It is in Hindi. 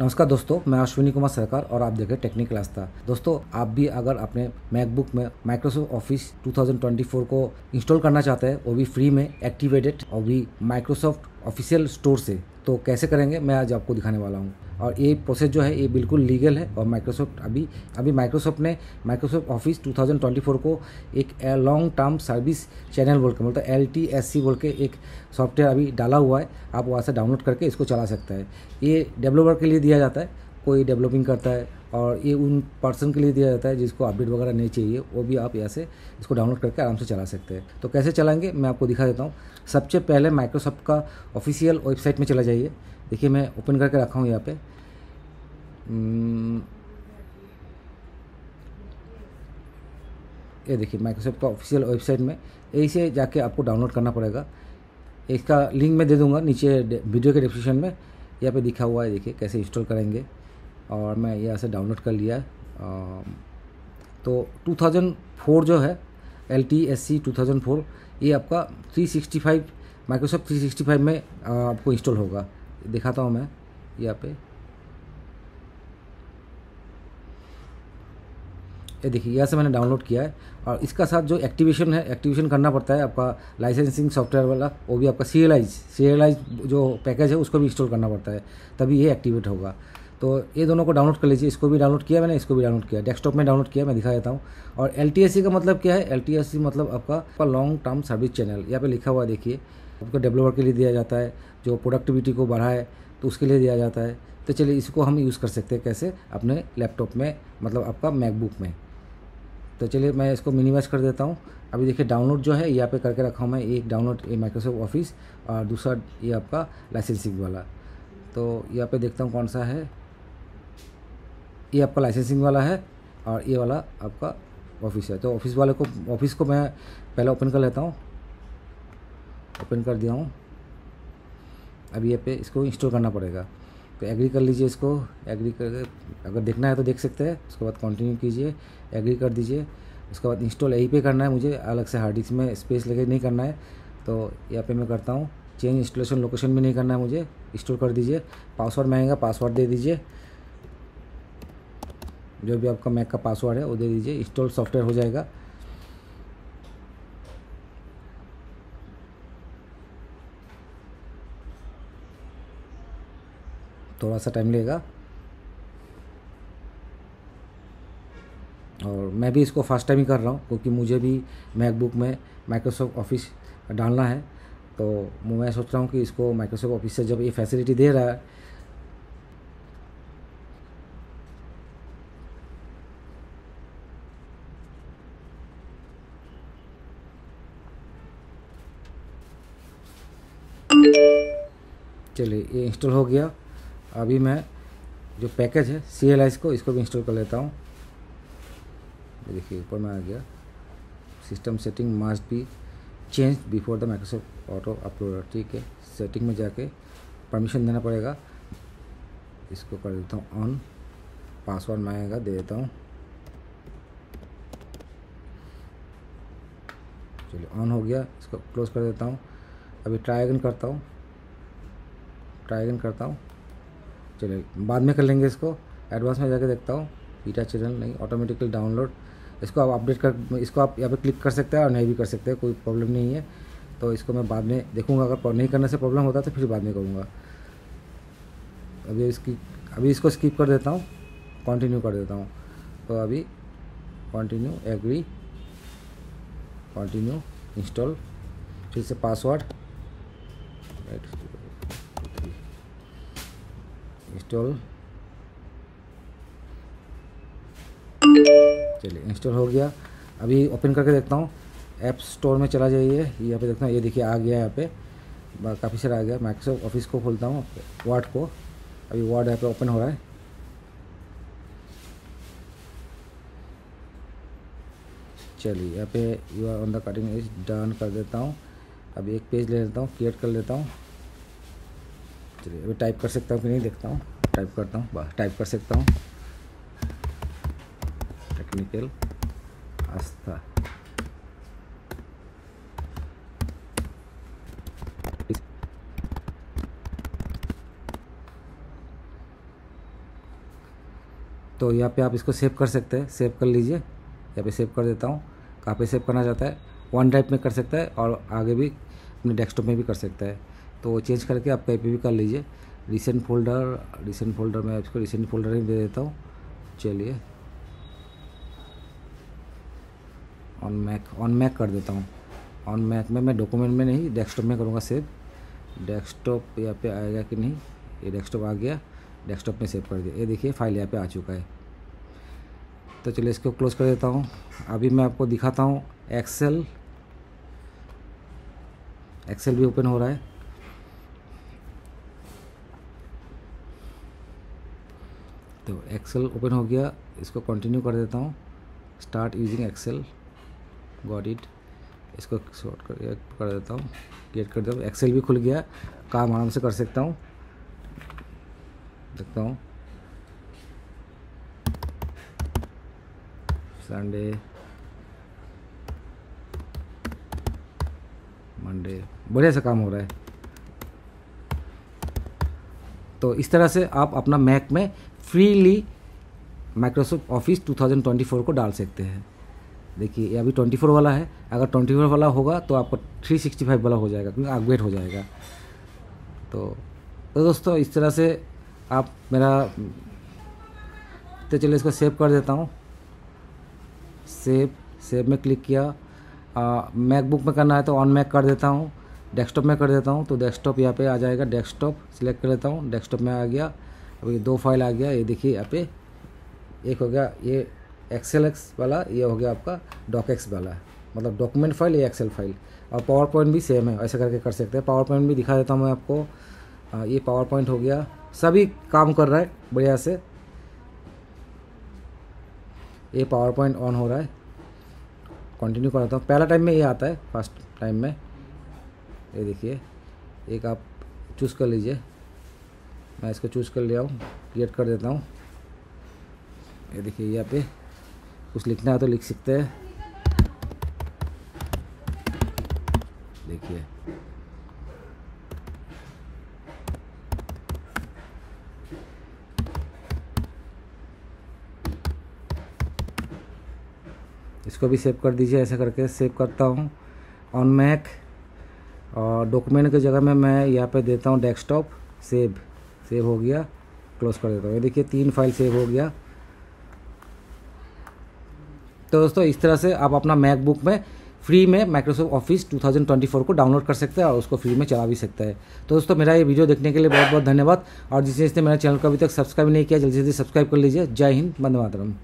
नमस्कार दोस्तों, मैं अश्विनी कुमार सरकार और आप देख रहे टेक्निक क्लास था। दोस्तों, आप भी अगर अपने मैकबुक में माइक्रोसॉफ्ट ऑफ़िस 2024 को इंस्टॉल करना चाहते हैं, वो भी फ्री में एक्टिवेटेड और भी माइक्रोसॉफ्ट ऑफिशियल स्टोर से। तो कैसे करेंगे? मैं आज आपको दिखाने वाला हूँ। और ये प्रोसेस जो है, ये बिल्कुल लीगल है और माइक्रोसॉफ्ट अभी अभी माइक्रोसॉफ्ट ने माइक्रोसॉफ्ट ऑफ़िस 2024 को एक लॉन्ग टर्म सर्विस चैनल बोल के मतलब एल टी एस सी बोल के एक सॉफ्टवेयर अभी डाला हुआ है। आप वहाँ से डाउनलोड करके इसको चला सकते हैं। ये डेवलपर के लिए दिया जाता है। कोई डेवलपिंग करता है और ये उन पर्सन के लिए दिया जाता है जिसको अपडेट वगैरह नहीं चाहिए वो भी आप यहाँ से इसको डाउनलोड करके आराम से चला सकते हैं। तो कैसे चलाएँगे मैं आपको दिखा देता हूँ। सबसे पहले माइक्रोसॉफ्ट का ऑफिशियल वेबसाइट में चला जाइए। देखिए मैं ओपन करके रखा हूँ यहाँ पे। हम्म, ये देखिए माइक्रोसॉफ्ट का ऑफिशियल वेबसाइट में यही से जाके आपको डाउनलोड करना पड़ेगा। इसका लिंक मैं दे दूँगा नीचे वीडियो के डिस्क्रिप्शन में। यहाँ पे दिखा हुआ है देखिए कैसे इंस्टॉल करेंगे। और मैं यहाँ से डाउनलोड कर लिया है। तो 2004 जो है L T S C two ये आपका 365 माइक्रोसॉफ्ट 365 में आपको इंस्टॉल होगा। दिखाता हूँ मैं यहाँ पे। ये देखिए, यहाँ से मैंने डाउनलोड किया है। और इसका साथ जो एक्टिवेशन है एक्टिवेशन करना पड़ता है आपका लाइसेंसिंग सॉफ्टवेयर वाला, वो भी आपका सी एल जो पैकेज है, उसको भी इंस्टॉल करना पड़ता है। तभी ये एक्टिवेट होगा। तो ये दोनों को डाउनलोड कर लीजिए। इसको भी डाउनलोड किया मैंने, इसको भी डाउनलोड किया। डेस्कटॉप में डाउनलोड किया, मैं दिखा देता हूँ। और एल का मतलब क्या है? एल मतलब आपका आपका लॉन्ग टर्म सर्विस चैनल यहाँ पे लिखा हुआ देखिए। आपको डेवलपर के लिए दिया जाता है, जो प्रोडक्टिविटी को बढ़ाए तो उसके लिए दिया जाता है। तो चलिए, इसको हम यूज़ कर सकते हैं कैसे? अपने लैपटॉप में मतलब आपका मैकबुक में। तो चलिए, मैं इसको मिनिमाइज कर देता हूँ। अभी देखिए डाउनलोड जो है, यहाँ पे करके रखा हूँ मैं। एक डाउनलोड ये माइक्रोसॉफ्ट ऑफ़िस और दूसरा ये आपका लाइसेंसिंग वाला। तो यहाँ पे देखता हूँ कौन सा है। ये आपका लाइसेंसिंग वाला है और ये वाला आपका ऑफ़िस है। तो ऑफ़िस वाले को ऑफ़िस को मैं पहले ओपन कर लेता हूँ। ओपन कर दिया हूँ। अब ये पे इसको इंस्टॉल करना पड़ेगा। तो एग्री कर लीजिए इसको। एग्री कर, अगर देखना है तो देख सकते हैं। उसके बाद कंटिन्यू कीजिए। एग्री कर दीजिए। उसके बाद इंस्टॉल यहीं पे करना है। मुझे अलग से हार्ड डिस्क में स्पेस लेके नहीं करना है। तो यहाँ पे मैं करता हूँ। चेंज इंस्टॉलेशन लोकेशन भी नहीं करना है मुझे। इंस्टॉल कर दीजिए। पासवर्ड मांगेगा पासवर्ड दे दीजिए। जो भी आपका मैक का पासवर्ड है, वो दे दीजिए। इंस्टॉल सॉफ्टवेयर हो जाएगा। थोड़ा सा टाइम लेगा। और मैं भी इसको फ़र्स्ट टाइम ही कर रहा हूँ, क्योंकि मुझे भी मैकबुक में माइक्रोसॉफ्ट ऑफ़िस डालना है। तो मैं सोच रहा हूँ कि इसको माइक्रोसॉफ्ट ऑफ़िस से जब ये फैसिलिटी दे रहा है चलिए, ये इंस्टॉल हो गया। अभी मैं जो पैकेज है सी एल को, इसको भी इंस्टॉल कर लेता हूँ। देखिए, ऊपर में आ गया। System setting must be change before the Microsoft auto uploader ठीक है सेटिंग में जाके परमिशन देना पड़ेगा। इसको कर देता हूँ ऑन पासवर्ड मांगेगा दे देता हूँ। चलिए ऑन हो गया। इसको क्लोज कर देता हूँ। अभी ट्राई अगन करता हूँ। ट्राई अगन करता हूँ। चलिए, बाद में कर लेंगे इसको। एडवांस में जाके देखता हूँ। बीटा चैनल नहीं ऑटोमेटिकली डाउनलोड इसको आप अपडेट कर, इसको आप यहाँ पे क्लिक कर सकते हैं और नहीं भी कर सकते हैं, कोई प्रॉब्लम नहीं है। तो इसको मैं बाद में देखूँगा। अगर नहीं करने से प्रॉब्लम होता तो फिर बाद में करूँगा। अभी इसकी, अभी इसको स्किप कर देता हूँ। कंटिन्यू कर देता हूँ। तो अभी कंटिन्यू एग्री कंटिन्यू इंस्टॉल फिर से पासवर्ड इंस्टॉल चलिए इंस्टॉल हो गया। अभी ओपन करके देखता हूँ। ऐप स्टोर में चला जाइए। यहाँ पे देखता हूँ ये देखिए आ गया यहाँ पे। काफ़ी सारा आ गया। माइक्रोसॉफ्ट ऑफ़िस को खोलता हूँ वार्ड को। अभी वार्ड यहाँ पे ओपन हो रहा है। चलिए, यहाँ पे you are on the cutting edge done कर देता हूँ। अभी एक पेज ले लेता हूँ क्रिएट कर लेता हूँ। चलिए, अभी टाइप कर सकता हूँ कि नहीं देखता हूँ। टाइप करता हूँ टाइप कर सकता हूँ। टेक्निकल आस्था। तो यहाँ पे आप इसको सेव कर सकते हैं। सेव कर लीजिए। यहाँ पे सेव कर देता हूँ। कहाँ पे सेव करना चाहता है? वन ड्राइव में कर सकता है और आगे भी अपने डेस्कटॉप में भी कर सकता है। तो चेंज करके आप कहीं पे भी कर लीजिए। रिसेंट फोल्डर रिसेंट फोल्डर में इसको रिसेंट फोल्डर ही दे देता हूँ। चलिए। ऑन मैक ऑन मैक कर देता हूँ। ऑन मैक में मैं डॉक्यूमेंट में नहीं डेस्कटॉप में करूँगा सेव डेस्कटॉप यहाँ पे आएगा कि नहीं? ये डेस्कटॉप आ गया। डेस्कटॉप में सेव कर दिया। ये देखिए फ़ाइल यहाँ पे आ चुका है। तो चलिए इसको क्लोज कर देता हूँ। अभी मैं आपको दिखाता हूँ एक्सेल एक्सेल भी ओपन हो रहा है। तो एक्सेल ओपन हो गया। इसको कंटिन्यू कर देता हूँ। Start using Excel got it इसको शॉर्ट कर कर देता हूँ। क्रिएट कर देता हूँ। एक्सेल भी खुल गया। काम आराम से कर सकता हूँ। देखता हूँ। संडे मंडे बढ़िया से काम हो रहा है। तो इस तरह से आप अपना मैक में फ्रीली माइक्रोसॉफ्ट ऑफ़िस 2024 को डाल सकते हैं। देखिए, ये अभी 24 वाला है। अगर 24 वाला होगा तो आपको 365 वाला हो जाएगा, क्योंकि अपग्रेड हो जाएगा। तो तो दोस्तों, इस तरह से आप मेरा तो चलिए इसको सेव कर देता हूँ। सेव सेव में क्लिक किया। मैकबुक में करना है तो ऑन मैक कर देता हूँ डेस्कटॉप में कर देता हूँ तो डेस्कटॉप यहाँ पे आ जाएगा डेस्कटॉप सिलेक्ट कर लेता हूँ डेस्कटॉप में आ गया अब ये दो फ़ाइल आ गया ये देखिए यहाँ पे एक हो गया ये एक्सेल एक्स वाला ये हो गया आपका डॉक एक्स वाला मतलब डॉक्यूमेंट फ़ाइल या एक्सेल फ़ाइल और पावर पॉइंट भी सेम है ऐसा करके कर सकते हैं पावर पॉइंट भी दिखा देता हूँ मैं आपको आ, ये पावर पॉइंट हो गया सभी काम कर रहा है बढ़िया से ये पावर पॉइंट ऑन हो रहा है कंटिन्यू कराता हूँ। पहला टाइम में ये आता है फ़र्स्ट टाइम में। ये देखिए, एक आप चूज़ कर लीजिए। मैं इसको चूज़ कर लिया हूँ क्रिएट कर देता हूँ। ये देखिए यहाँ पे कुछ लिखना है तो लिख सकते हैं। देखिए इसको भी सेव कर दीजिए ऐसा करके सेव करता हूँ। ऑन मैक और डॉक्यूमेंट की जगह में मैं यहाँ पे देता हूँ डेस्कटॉप सेव सेव हो गया क्लोज कर देता हूँ। देखिए तीन फ़ाइल सेव हो गया। तो दोस्तों, इस तरह से आप अपना मैकबुक में फ्री में माइक्रोसॉफ्ट ऑफ़िस 2024 को डाउनलोड कर सकते हैं और उसको फ्री में चला भी सकते हैं। तो दोस्तों, मेरा ये वीडियो देखने के लिए बहुत बहुत धन्यवाद। और जिसने इसने मेरे चैनल को अभी तक सब्सक्राइब नहीं किया, जल्दी से सब्सक्राइब कर लीजिए। जय हिंद, वंदे मातरम।